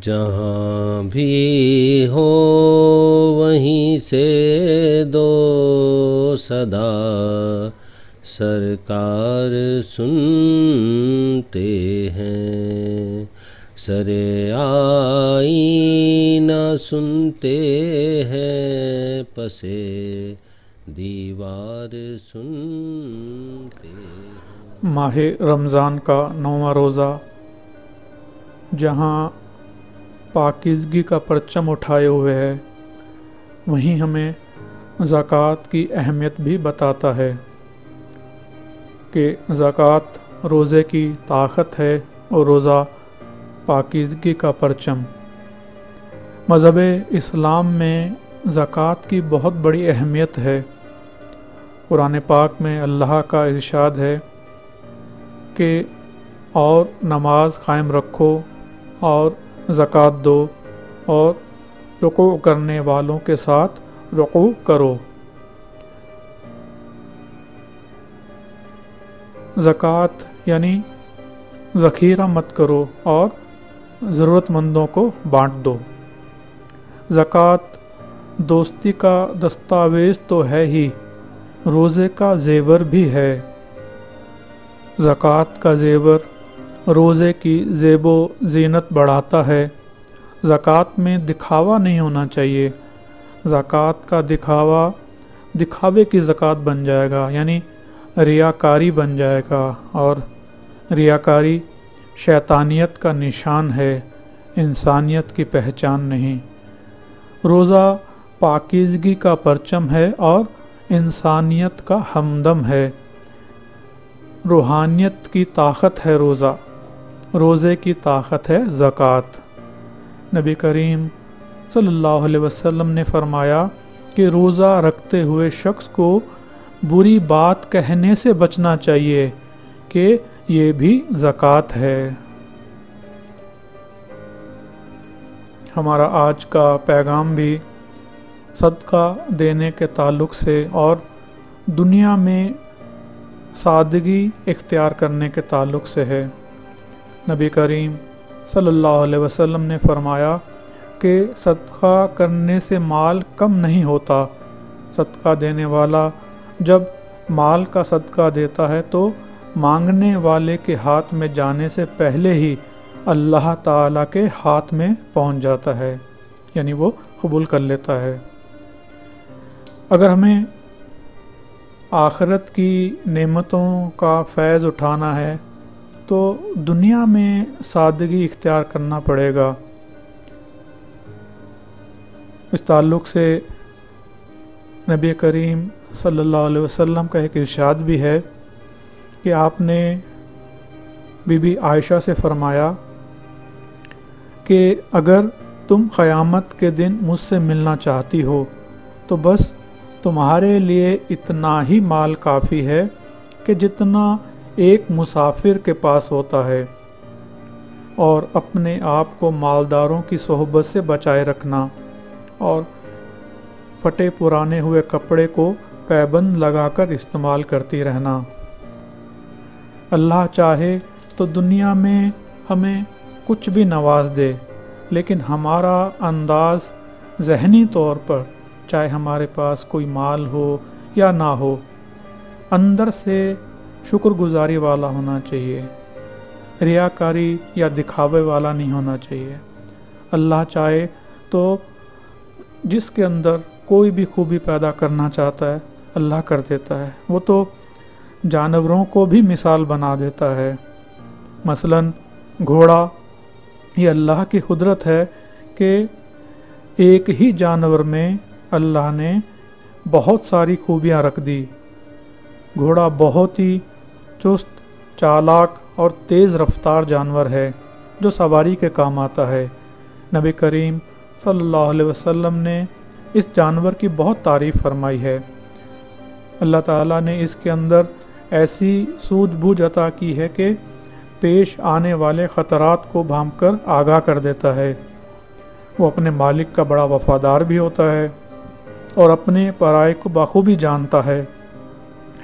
جہاں بھی ہو وہیں سے دو صدا سرکار سنتے ہیں۔ سر آئینہ سنتے ہیں، پسے دیوار سنتے ہیں۔ ماہ رمضان کا نواں روزہ، جہاں پاکیزگی کا پرچم اٹھائے ہوئے ہے۔ وہیں ہمیں زکوٰۃ کی اہمیت بھی بتاتا ہے کہ زکوٰۃ روزے کی طاقت ہے اور روزہ پاکیزگی کا پرچم۔ مذہب اسلام میں زکوٰۃ کی بہت بڑی اہمیت ہے۔ قرآن پاک میں اللہ کا ارشاد ہے کہ اور نماز قائم رکھو اور زکوٰۃ دو اور رقو کرنے والوں کے ساتھ رقو کرو۔ زکوٰۃ یعنی ذخیرہ مت کرو اور ضرورت مندوں کو بانٹ دو۔ زکوٰۃ دوستی کا دستاویز تو ہے ہی، روزے کا زیور بھی ہے۔ زکوٰۃ کا زیور روزے کی زیب و زینت بڑھاتا ہے۔ زکوٰۃ میں دکھاوا نہیں ہونا چاہیے۔ زکوٰۃ کا دکھاوا دکھاوے کی زکوٰۃ بن جائے گا یعنی ریاکاری بن جائے گا۔ اور ریاکاری شیطانیت کا نشان ہے، انسانیت کی پہچان نہیں۔ روزہ پاکیزگی کا پرچم ہے اور انسانیت کا ہمدم ہے۔ روحانیت کی طاقت ہے روزہ۔ روزے کی طاقت ہے، زکوٰۃ۔ نبی کریم صلی اللہ علیہ وسلم نے فرمایا کہ روزہ رکھتے ہوئے شخص کو بری بات کہنے سے بچنا چاہیے کہ یہ بھی زکوٰۃ ہے۔ ہمارا آج کا پیغام بھی صدقہ دینے کے تعلق سے اور دنیا میں سادگی اختیار کرنے کے تعلق سے ہے۔ نبی کریم صلی اللہ علیہ وسلم نے فرمایا کہ صدقہ کرنے سے مال کم نہیں ہوتا۔ صدقہ دینے والا جب مال کا صدقہ دیتا ہے تو مانگنے والے کے ہاتھ میں جانے سے پہلے ہی اللہ تعالیٰ کے ہاتھ میں پہنچ جاتا ہے یعنی وہ قبول کر لیتا ہے۔ اگر ہمیں آخرت کی نعمتوں کا فیض اٹھانا ہے تو دنیا میں سادگی اختیار کرنا پڑے گا۔ اس تعلق سے نبی کریم صلی اللہ علیہ وسلم کا ایک ارشاد بھی ہے کہ آپ نے بی بی عائشہ سے فرمایا کہ اگر تم قیامت کے دن مجھ سے ملنا چاہتی ہو تو بس تمہارے لیے اتنا ہی مال کافی ہے کہ جتنا ایک مسافر کے پاس ہوتا ہے اور اپنے آپ کو مالداروں کی صحبت سے بچائے رکھنا اور پھٹے پرانے ہوئے کپڑے کو پیبند لگا کر استعمال کرتی رہنا۔ اللہ چاہے تو دنیا میں ہمیں کچھ بھی نواز دے، لیکن ہمارا انداز ذہنی طور پر چاہے ہمارے پاس کوئی مال ہو یا نہ ہو، اندر سے شکر گزاری والا ہونا چاہیے۔ ریاکاری یا دکھاوے والا نہیں ہونا چاہیے۔ اللہ چاہے تو جس کے اندر کوئی بھی خوبی پیدا کرنا چاہتا ہے، اللہ کر دیتا ہے۔ وہ تو جانوروں کو بھی مثال بنا دیتا ہے۔ مثلا گھوڑا، یہ اللہ کی قدرت ہے کہ ایک ہی جانور میں اللہ نے بہت ساری خوبیاں رکھ دی۔ گھوڑا بہت ہی چست، چالاک اور تیز رفتار جانور ہے جو سواری کے کام آتا ہے۔ نبی کریم صلی اللہ علیہ وسلم نے اس جانور کی بہت تعریف فرمائی ہے۔ اللہ تعالیٰ نے اس کے اندر ایسی سوجھ بوجھ عطا کی ہے کہ پیش آنے والے خطرات کو بھام کر آگاہ کر دیتا ہے۔ وہ اپنے مالک کا بڑا وفادار بھی ہوتا ہے اور اپنے پرائے کو بخوبی جانتا ہے۔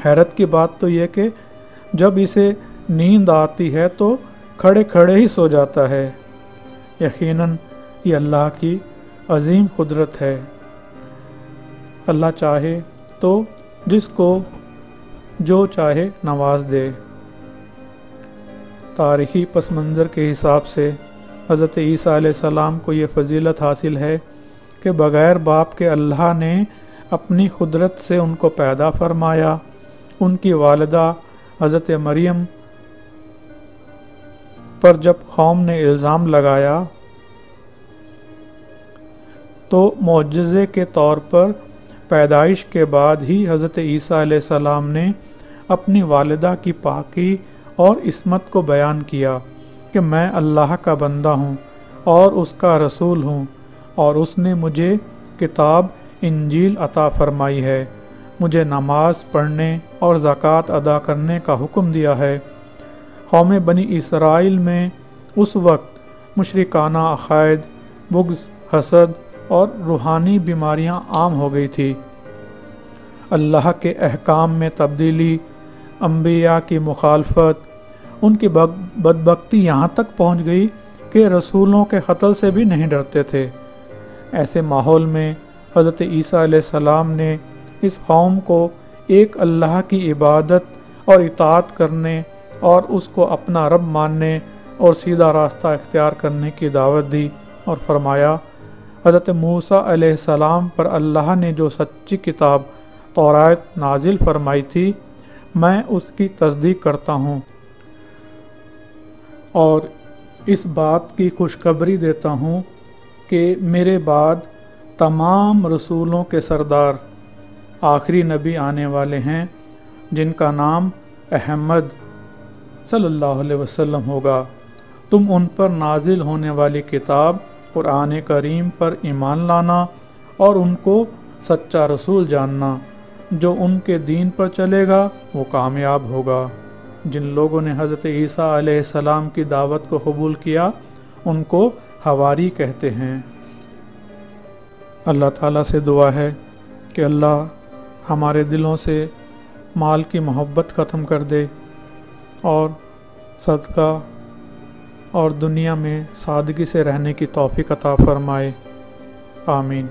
حیرت کی بات تو یہ کہ جب اسے نیند آتی ہے تو کھڑے کھڑے ہی سو جاتا ہے۔ یقیناً یہ اللہ کی عظیم قدرت ہے۔ اللہ چاہے تو جس کو جو چاہے نواز دے۔ تاریخی پس منظر کے حساب سے حضرت عیسیٰ علیہ السلام کو یہ فضیلت حاصل ہے کہ بغیر باپ کے اللہ نے اپنی قدرت سے ان کو پیدا فرمایا، ان کی والدہ حضرت مریم پر جب قوم نے الزام لگایا تو معجزے کے طور پر پیدائش کے بعد ہی حضرت عیسیٰ علیہ السلام نے اپنی والدہ کی پاکی اور عصمت کو بیان کیا کہ میں اللہ کا بندہ ہوں اور اس کا رسول ہوں اور اس نے مجھے کتاب انجیل عطا فرمائی ہے۔ مجھے نماز پڑھنے اور زکوٰۃ ادا کرنے کا حکم دیا ہے۔ قوم بنی اسرائیل میں اس وقت مشرکانہ عقائد، بغض، حسد اور روحانی بیماریاں عام ہو گئی تھی۔ اللہ کے احکام میں تبدیلی، انبیاء کی مخالفت، ان کی بدبختی یہاں تک پہنچ گئی کہ رسولوں کے قتل سے بھی نہیں ڈرتے تھے۔ ایسے ماحول میں حضرت عیسیٰ علیہ السلام نے اس قوم کو ایک اللہ کی عبادت اور اطاعت کرنے اور اس کو اپنا رب ماننے اور سیدھا راستہ اختیار کرنے کی دعوت دی اور فرمایا، حضرت موسیٰ علیہ السلام پر اللہ نے جو سچی کتاب تورات نازل فرمائی تھی، میں اس کی تصدیق کرتا ہوں اور اس بات کی خوشخبری دیتا ہوں کہ میرے بعد تمام رسولوں کے سردار آخری نبی آنے والے ہیں، جن کا نام احمد صلی اللہ علیہ وسلم ہوگا۔ تم ان پر نازل ہونے والی کتاب قرآن کریم پر ایمان لانا اور ان کو سچا رسول جاننا۔ جو ان کے دین پر چلے گا، وہ کامیاب ہوگا۔ جن لوگوں نے حضرت عیسیٰ علیہ السلام کی دعوت کو قبول کیا، ان کو ہواری کہتے ہیں۔ اللہ تعالیٰ سے دعا ہے کہ اللہ ہمارے دلوں سے مال کی محبت ختم کر دے اور صدقہ اور دنیا میں سادگی سے رہنے کی توفیق عطا فرمائے۔ آمین۔